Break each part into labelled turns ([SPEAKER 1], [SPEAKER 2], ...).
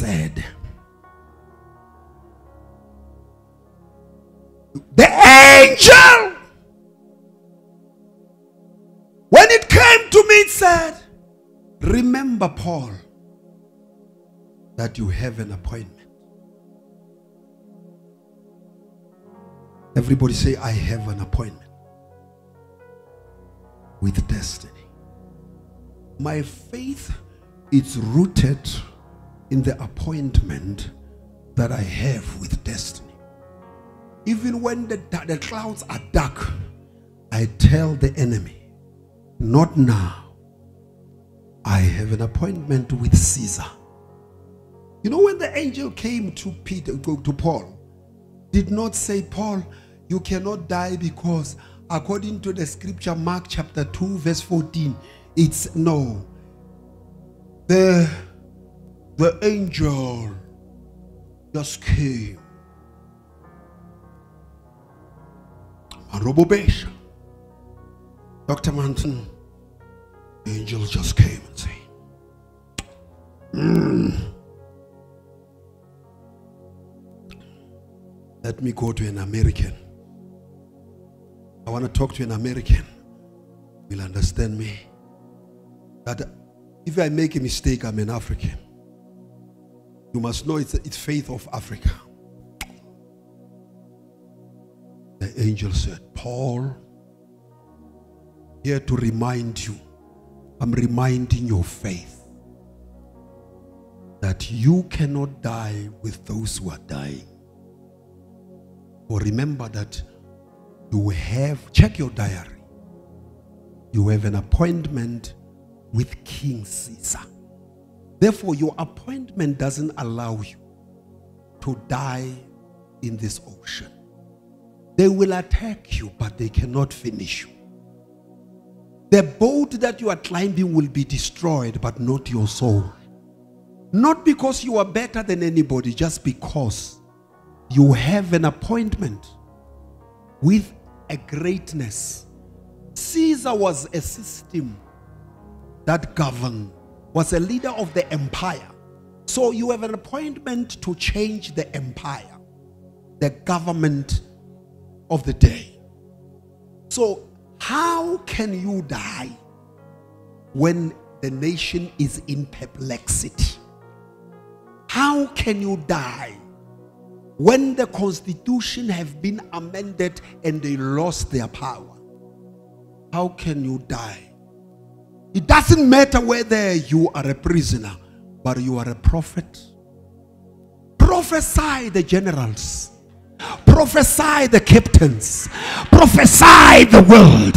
[SPEAKER 1] said, The angel, when it came to me, it said, Remember, Paul, that you have an appointment. Everybody say, I have an appointment with destiny. My faith is rooted in the appointment that I have with destiny. Even when the, the clouds are dark, I tell the enemy, not now. I have an appointment with Caesar. You know, when the angel came to Peter, to Paul, did not say, Paul, you cannot die because according to the scripture, Mark chapter 2, verse 14, it's no. The, the angel just came. Arobobation. Dr. Manton, the angel just came and said, "Mm, Let me go to an American. I want to talk to an American. Will understand me. That if I make a mistake, I'm an African. You must know it's, it's faith of Africa. The angel said, Paul, here to remind you, I'm reminding your faith that you cannot die with those who are dying. Or remember that you have, check your diary, you have an appointment with King Caesar. Therefore, your appointment doesn't allow you to die in this ocean. They will attack you, but they cannot finish you. The boat that you are climbing will be destroyed, but not your soul. Not because you are better than anybody, just because you have an appointment with a greatness. Caesar was a system that governed, was a leader of the empire. So you have an appointment to change the empire, the government of the day. So, how can you die when the nation is in perplexity? How can you die when the constitution have been amended and they lost their power? How can you die? It doesn't matter whether you are a prisoner, but you are a prophet. Prophesy the generals prophesy the captains, prophesy the world,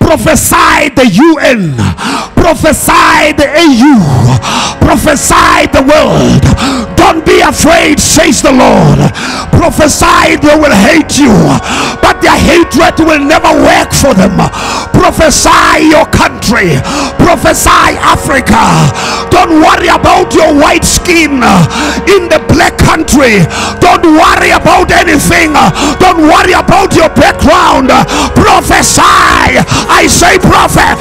[SPEAKER 1] prophesy the UN, prophesy the AU, prophesy the world. Don't be afraid, says the Lord. Prophesy they will hate you, but their hatred will never work for them. Prophesy your country, prophesy Africa. Don't worry about your white skin in the black country. Don't worry about anything. Don't worry about your background. Prophesy. I say, prophet.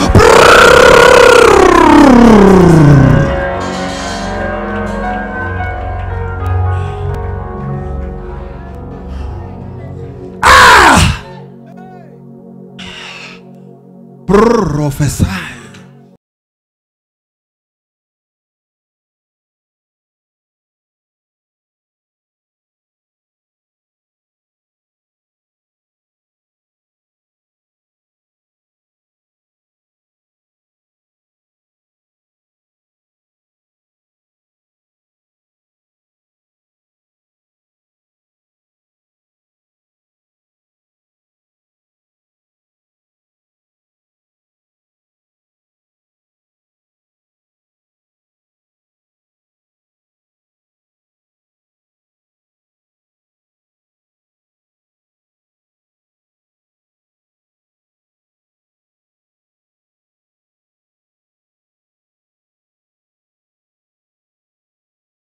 [SPEAKER 1] professar.